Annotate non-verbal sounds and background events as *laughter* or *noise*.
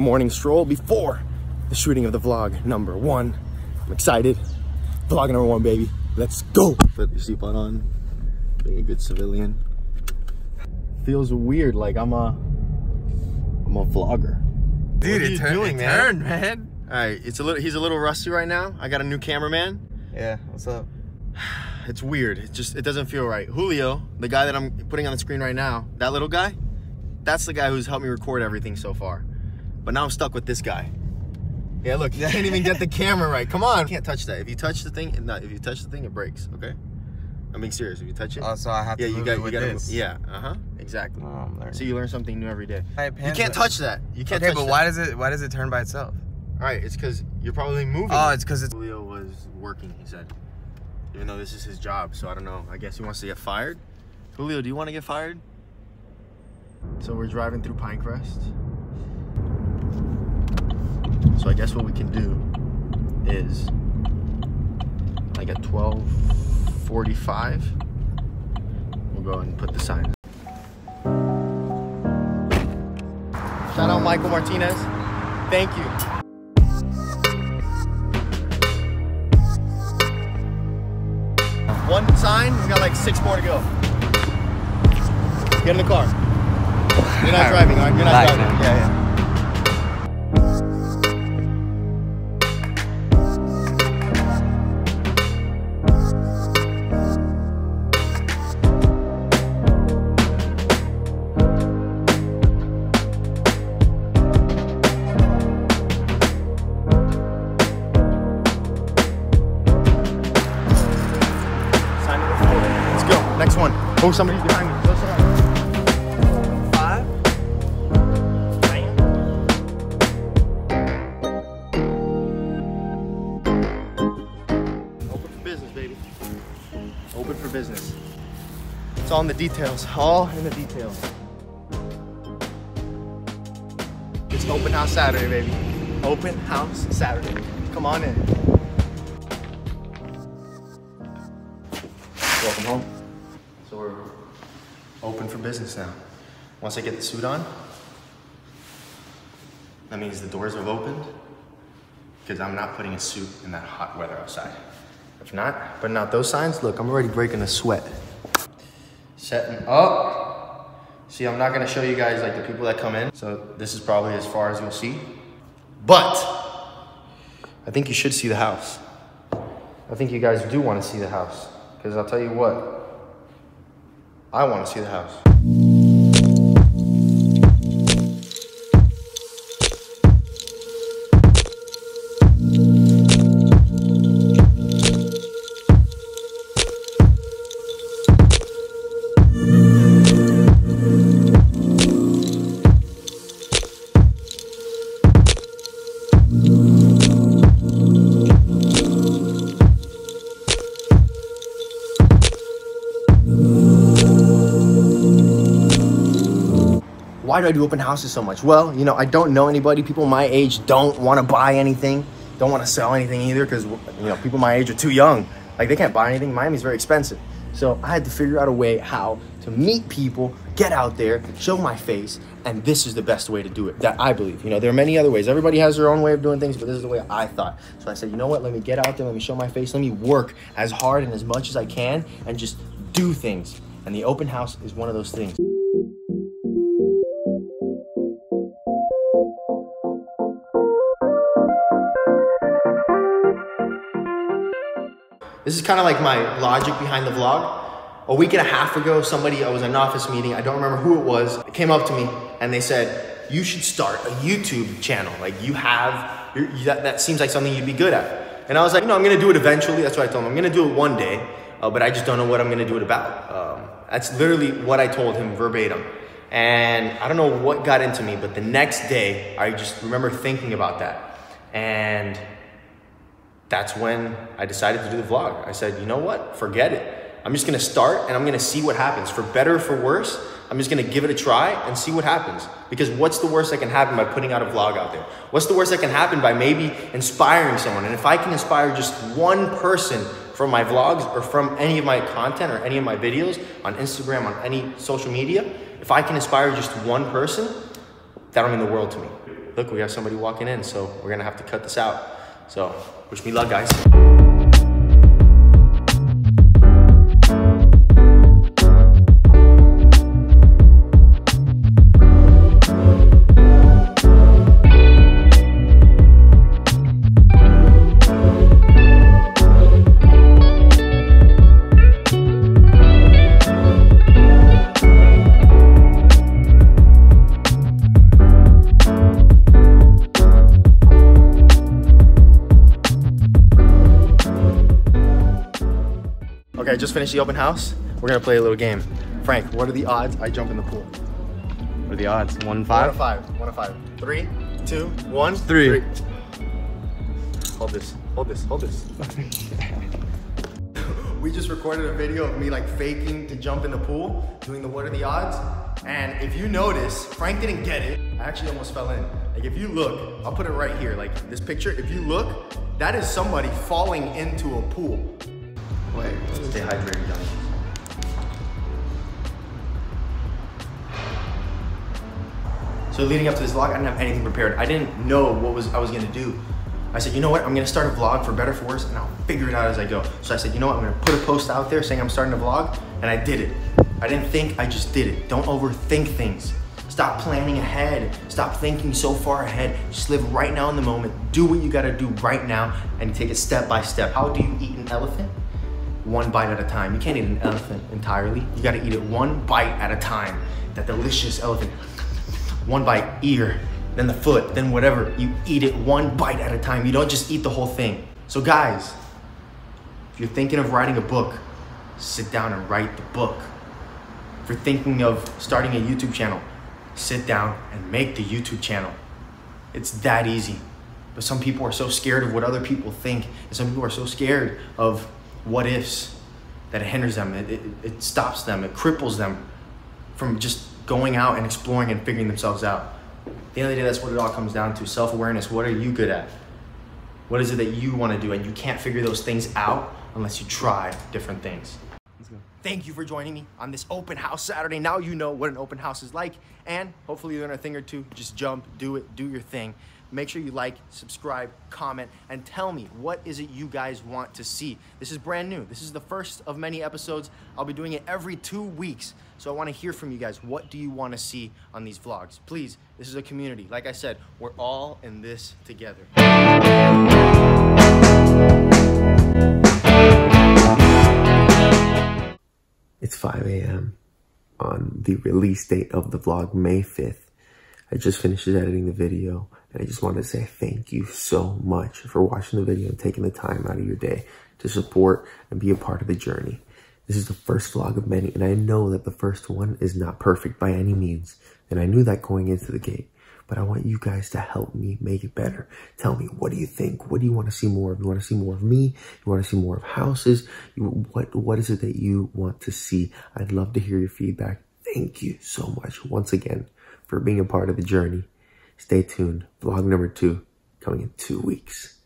morning stroll before the shooting of the vlog number one. I'm excited. Vlog number one, baby. Let's go. Put your seatbelt on. Being a good civilian. Feels weird, like I'm a, I'm a vlogger. Dude, What are it, you turned, doing, it man? turned, man. All right, it's a little. He's a little rusty right now. I got a new cameraman. Yeah, what's up? *sighs* It's weird. It just it doesn't feel right. Julio, the guy that I'm putting on the screen right now, that little guy, that's the guy who's helped me record everything so far. But now I'm stuck with this guy. Yeah, look, *laughs* you can't even get the camera right. Come on, you can't touch that. If you touch the thing, if you touch the thing, it breaks. Okay, I'm being serious. If you touch it, Oh, so I have yeah, to you move got it you got to yeah, uh huh, exactly. Oh, So you learn something new every day. You can't touch that. You can't Okay, touch but that. why does it why does it turn by itself? All right, it's because you're probably moving. Oh, it's because it's Julio was working, he said. Even though this is his job, so I don't know. I guess he wants to get fired. Julio, do you want to get fired? So we're driving through Pinecrest. So I guess what we can do is like at 12:45 we'll go and put the sign. Shout out Michael Martinez. Thank you. One sign, we got like six more to go. Get in the car. You're not driving, all right? You're not Relax, driving. man. Yeah, yeah. Next one. Oh, somebody's behind me. Five. Open for business, baby. Open for business. It's all in the details. All in the details. It's open house Saturday, baby. Open house Saturday. Come on in. Open for business now. Once I get the suit on, that means the doors have opened because I'm not putting a suit in that hot weather outside. If not, putting out those signs, look, I'm already breaking a sweat. Setting up. See, I'm not gonna show you guys like the people that come in, so this is probably as far as you'll see. But I think you should see the house. I think you guys do want to see the house, because I'll tell you what, I want to see the house. Why do I do open houses so much? Well, you know, I don't know anybody. People my age don't want to buy anything, don't want to sell anything either because, you know, people my age are too young. Like, they can't buy anything. Miami's very expensive. So I had to figure out a way how to meet people, get out there, show my face, and this is the best way to do it, that I believe. You know, there are many other ways. Everybody has their own way of doing things, but this is the way I thought. So I said, you know what? Let me get out there, let me show my face, let me work as hard and as much as I can, and just do things. And the open house is one of those things. This is kind of like my logic behind the vlog. A week and a half ago, somebody, I was in an office meeting, I don't remember who it was, came up to me and they said, you should start a YouTube channel. Like you have, you're, that, that seems like something you'd be good at. And I was like, you know, I'm gonna do it eventually. That's what I told him. I'm gonna do it one day, uh, but I just don't know what I'm gonna do it about. Um, that's literally what I told him verbatim. And I don't know what got into me, but the next day, I just remember thinking about that. And that's when I decided to do the vlog. I said, you know what? Forget it. I'm just gonna start and I'm gonna see what happens. For better or for worse, I'm just gonna give it a try and see what happens. Because what's the worst that can happen by putting out a vlog out there? What's the worst that can happen by maybe inspiring someone? And if I can inspire just one person from my vlogs or from any of my content or any of my videos on Instagram, on any social media, if I can inspire just one person, that'll mean the world to me. look, we have somebody walking in, so we're gonna have to cut this out. So wish me luck, guys. Okay, I just finished the open house. We're gonna play a little game. Frank, what are the odds I jump in the pool? What are the odds? One in One to five? five. One to five. Three, two, one, Three. Hold this. Hold this. Hold this. *laughs* we just recorded a video of me like faking to jump in the pool, doing the what are the odds. And if you notice, Frank didn't get it. I actually almost fell in. Like if you look, I'll put it right here. Like this picture, if you look, that is somebody falling into a pool. Wait, stay hydrated, guys. So leading up to this vlog, I didn't have anything prepared. I didn't know what was I was gonna do. I said, you know what? I'm gonna start a vlog for better for worse, and I'll figure it out as I go. So I said, you know what? I'm gonna put a post out there saying I'm starting a vlog, and I did it. I didn't think, I just did it. Don't overthink things. Stop planning ahead. Stop thinking so far ahead. Just live right now in the moment. Do what you gotta do right now, and take it step by step. How do you eat an elephant? One bite at a time. You can't eat an elephant entirely. You gotta eat it one bite at a time. That delicious elephant one bite, ear, then the foot, then whatever. You eat it one bite at a time. You don't just eat the whole thing. So, guys, if you're thinking of writing a book, sit down and write the book. If you're thinking of starting a YouTube channel, sit down and make the YouTube channel. It's that easy. But some people are so scared of what other people think, and some people are so scared of what ifs that it hinders them, it, it, it stops them, it cripples them from just going out and exploring and figuring themselves out. At the end of the day, that's what it all comes down to self awareness. What are you good at? What is it that you want to do? And you can't figure those things out unless you try different things. Thank you for joining me on this open house Saturday. Now you know what an open house is like, and hopefully you learn a thing or two. Just jump, do it, do your thing. Make sure you like, subscribe, comment, and tell me what is it you guys want to see. This is brand new. This is the first of many episodes. I'll be doing it every two weeks. So I want to hear from you guys. What do you want to see on these vlogs? Please, this is a community. Like I said, we're all in this together. It's 5 a.m. on the release date of the vlog, May 5th. I just finished editing the video and I just wanted to say thank you so much for watching the video and taking the time out of your day to support and be a part of the journey. This is the first vlog of many and I know that the first one is not perfect by any means. And I knew that going into the gate. But I want you guys to help me make it better. Tell me, what do you think? What do you want to see more of? You want to see more of me? You want to see more of houses? You, what What is it that you want to see? I'd love to hear your feedback. Thank you so much once again for being a part of the journey. Stay tuned. Vlog number two coming in two weeks.